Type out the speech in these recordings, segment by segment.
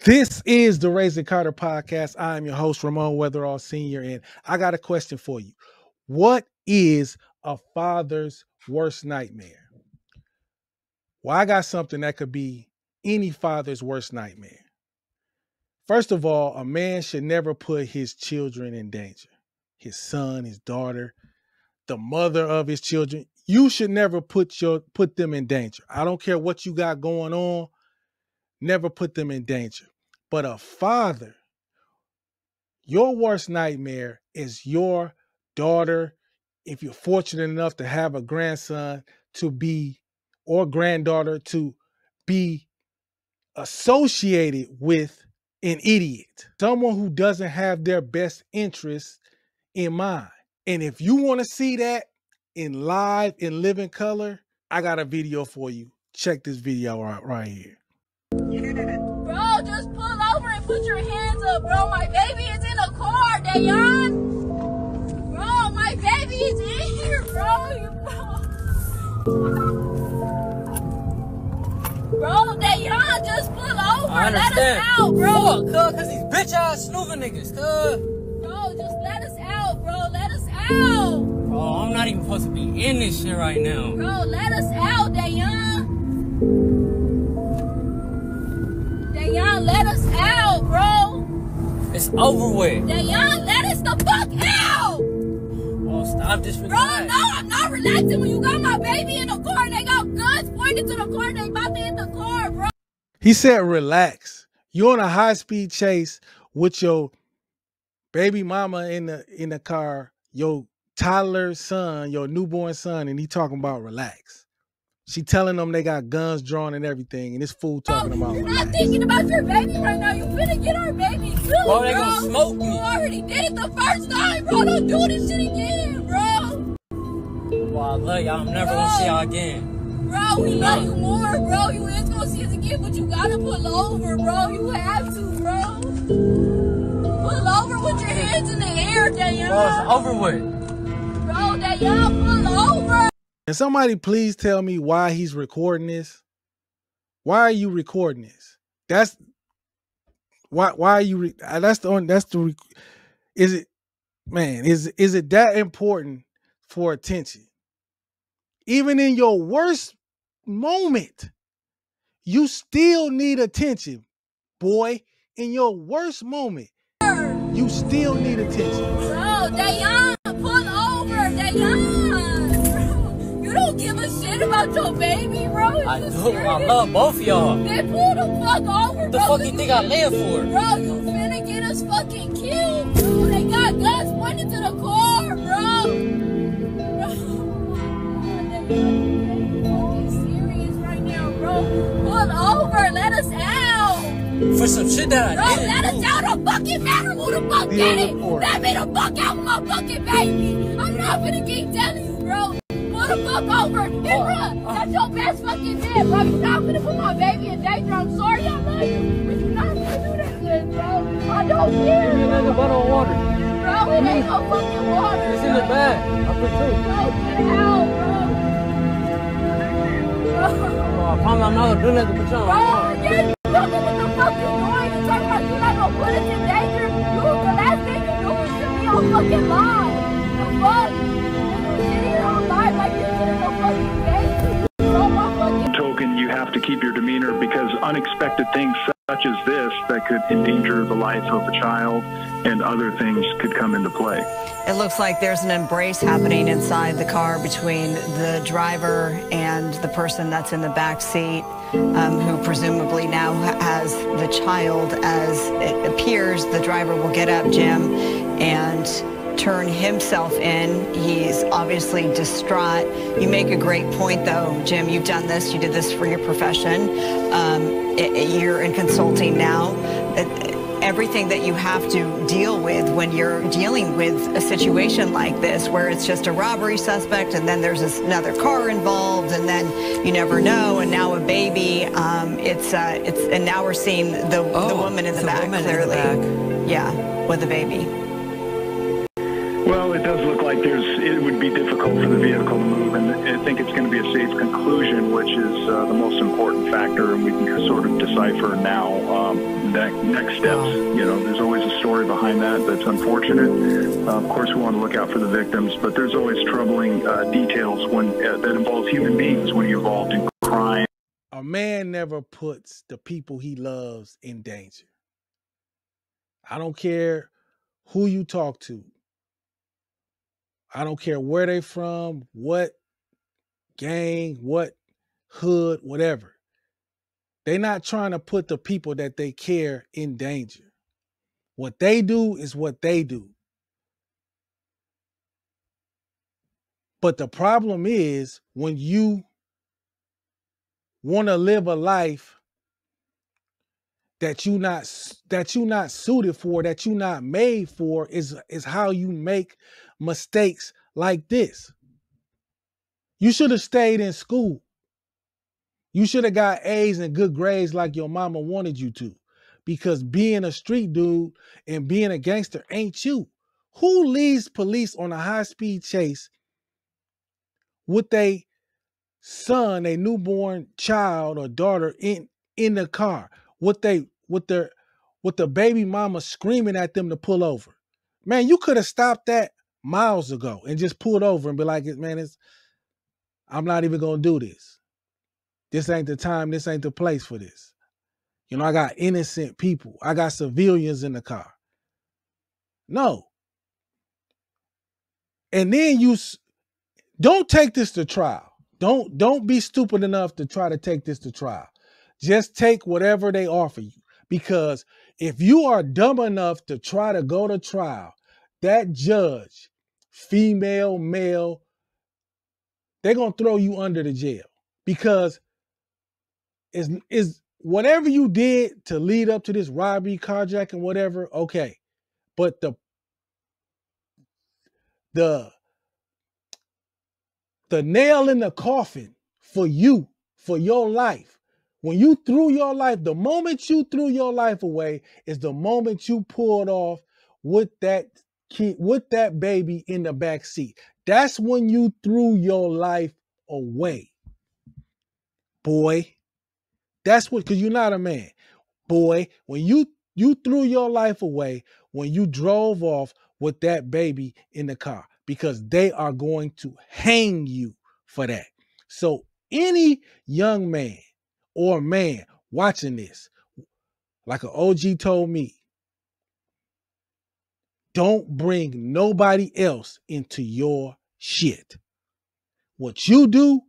This is the Raising Karter podcast. I am your host, Ramon Weatherall Sr., and I got a question for you. What is a father's worst nightmare? Well, I got something that could be any father's worst nightmare. First of all, a man should never put his children in danger. His son, his daughter, the mother of his children. You should never put your put them in danger. I don't care what you got going on. Never put them in danger. But a father, your worst nightmare is your daughter, if you're fortunate enough to have a grandson, to be or granddaughter to be associated with an idiot, someone who doesn't have their best interests in mind. And if you want to see that in live, in living color, I got a video for you. Check this video out right here. The car, Dayon. Bro, my baby is in here, bro. Bro. Dayon, just pull over. I Let us out, bro. Fuck, cuz, cause these bitch ass snooping niggas, cuz. Bro, just let us out, bro. Let us out. Bro, I'm not even supposed to be in this shit right now. Bro, let us out, Dayon. It's over with. Dayon, let us the fuck out. Oh, stop this Bro, no, I'm not relaxing when you got my baby in the car and they got guns pointed to the car and they about to hit the car, bro. He said, relax. You're on a high speed chase with your baby mama in the in the car, your toddler son, your newborn son, and he talking about relax. She telling them they got guns drawn and everything, and this fool talking about You're not thinking about your baby right now. You finna get our baby too, Bro, bro. they gonna smoke me. You already did it the first time, bro. Don't do this shit again, bro. Well, I love y'all. I'm never gonna see y'all again. Bro, we love you more, bro. You is gonna see us again, but you gotta pull over, bro. You have to, bro. Pull over with your hands in the air, Bro, Dayon. it's over with. Bro, Dayon, pull over. Can somebody please tell me why he's recording this? Why are you recording this? That's why. Why are you? Re- uh, that's the only. That's the. Rec- is it, man? Is is it that important for attention? Even in your worst moment, you still need attention, boy. In your worst moment, you still need attention. Bro, Dayon, pull over, Dayon. You don't give a shit about your baby, I you do. I love both of y'all. Then pull the fuck over, The bro. fuck you think I live for? Bro, you finna get us fucking killed, bro. They got guns pointed to the car, bro. Bro. Dayon, you fucking serious right now, bro. Pull over, let us out. For some shit that Bro, I let us didn't do. out. Don't fucking matter who the fuck did it. Let me the fuck out my fucking baby. I'm not gonna keep telling you, bro. Fuck over. Hey, oh, bro, that's oh. your best fucking man, bro. You're not gonna put my baby in danger. I'm sorry, I love you, but you're not gonna do that shit, bro. I don't care, Ain't nothing bro. but on water. Bro, it ain't no fucking water. It's in the bag. I put two. Bro, get out, bro. Bro. Bro, I promise I'm not gonna do nothing but y'all. Bro, you're fucking what the fuck you doing? You talking about you not gonna put us in danger? You, the last thing you do is to be on fucking live. Unexpected things such as this that could endanger the life of a child and other things could come into play. It looks like there's an embrace happening inside the car between the driver and the person that's in the back seat, um, who presumably now has the child. As it appears, the driver will get up, Jim, and turn himself in. He's obviously distraught. You make a great point, though, Jim. You've done this. You did this for your profession. Um, i- i- you're in consulting now. It- everything that you have to deal with when you're dealing with a situation like this where it's just a robbery suspect and then there's this, another car involved and then you never know and now a baby um, it's uh, it's and now we're seeing the, the Oh, woman in the the back woman in the clearly back. yeah with a baby think it's going to be a safe conclusion, which is uh, the most important factor, and we can sort of decipher now. Um, ne- next steps. You know, there's always a story behind that that's unfortunate. Uh, of course, we want to look out for the victims, but there's always troubling uh, details when uh, that involves human beings when you're involved in crime. A man never puts the people he loves in danger. I don't care who you talk to. I don't care where they from, what gang, what hood, whatever. They're not trying to put the people that they care in danger. What they do is what they do. But the problem is when you want to live a life that you not that you not suited for, that you not made for is is how you make mistakes like this. You should have stayed in school. You should have got A's and good grades like your mama wanted you to. Because being a street dude and being a gangster ain't you. Who leads police on a high speed chase with a son, a newborn child or daughter in in the car with they with their with the baby mama screaming at them to pull over? Man, you could have stopped that miles ago and just pulled over and be like, man, it's I'm not even gonna do this. This ain't the time, this ain't the place for this. You know, I got innocent people, I got civilians in the car. No. And then you don't take this to trial. Don't don't be stupid enough to try to take this to trial. Just take whatever they offer you. Because if you are dumb enough to try to go to trial, that judge, female, male, they're gonna throw you under the jail because is is whatever you did to lead up to this robbery, carjacking, whatever, okay. But the the the nail in the coffin for you, for your life, when you threw your life, the moment you threw your life away is the moment you pulled off with that kid, with that baby in the back seat. That's when you threw your life away. Boy, that's what cuz you're not a man. Boy, when you you threw your life away when you drove off with that baby in the car because they are going to hang you for that. So any young man or man watching this, like an OG told me, don't bring nobody else into your shit. What you do,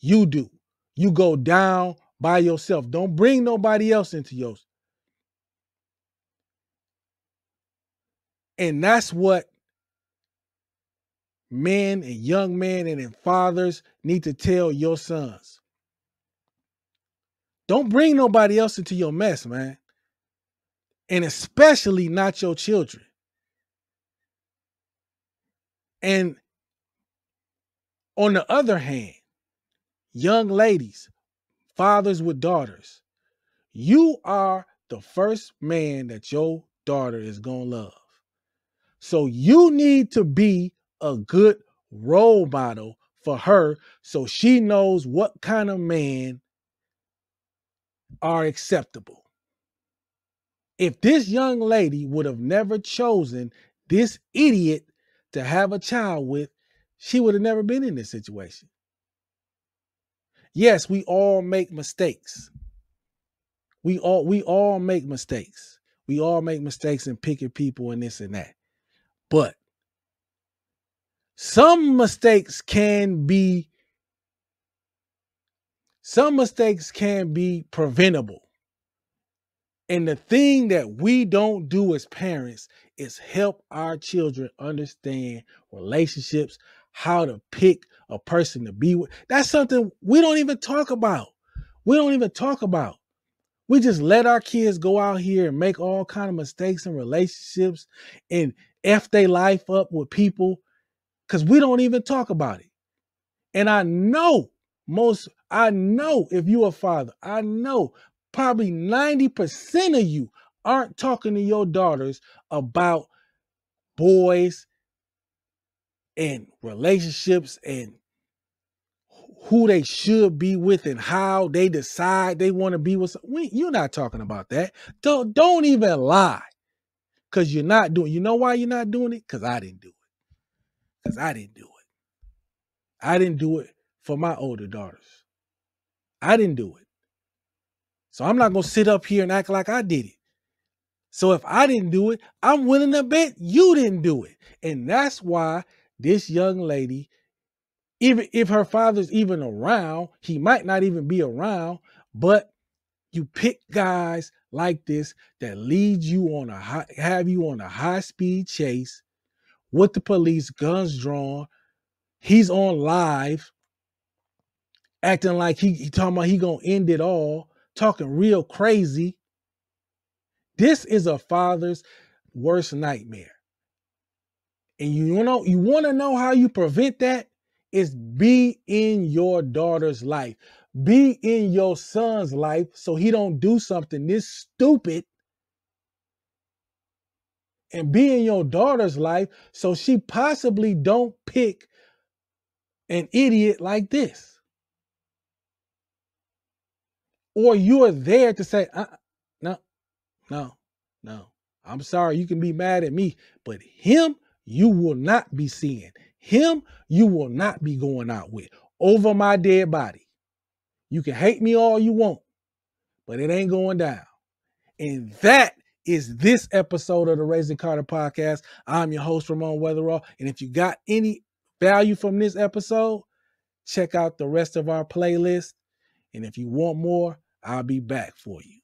you do. You go down by yourself. Don't bring nobody else into yours. And that's what men and young men and fathers need to tell your sons. Don't bring nobody else into your mess, man. And especially not your children. And on the other hand, young ladies, fathers with daughters, you are the first man that your daughter is going to love. So you need to be a good role model for her so she knows what kind of man are acceptable. If this young lady would have never chosen this idiot to have a child with, she would have never been in this situation. Yes, we all make mistakes. We all we all make mistakes. We all make mistakes in picking people and this and that. But some mistakes can be some mistakes can be preventable. And the thing that we don't do as parents is help our children understand relationships, how to pick a person to be with. That's something we don't even talk about. We don't even talk about. We just let our kids go out here and make all kind of mistakes in relationships and f their life up with people because we don't even talk about it. And I know most, I know if you're a father, I know probably 90% of you aren't talking to your daughters about boys and relationships and who they should be with and how they decide they want to be with. We, you're not talking about that. Don't don't even lie, because you're not doing. You know why you're not doing it? Because I didn't do it. Because I didn't do it. I didn't do it for my older daughters. I didn't do it. So I'm not gonna sit up here and act like I did it. So if I didn't do it, I'm willing to bet you didn't do it. And that's why this young lady even if her father's even around, he might not even be around, but you pick guys like this that lead you on a high, have you on a high speed chase with the police, guns drawn. He's on live, acting like he, he talking about he gonna end it all, talking real crazy. This is a father's worst nightmare. And you know, you want to know how you prevent that? is be in your daughter's life. Be in your son's life so he don't do something this stupid. And be in your daughter's life so she possibly don't pick an idiot like this. Or you're there to say, uh, no, no, no. I'm sorry, you can be mad at me, but him you will not be seeing. Him, you will not be going out with over my dead body. You can hate me all you want, but it ain't going down. And that is this episode of the Raising Karter podcast. I'm your host, Ramon Weatherall. And if you got any value from this episode, check out the rest of our playlist. And if you want more, I'll be back for you.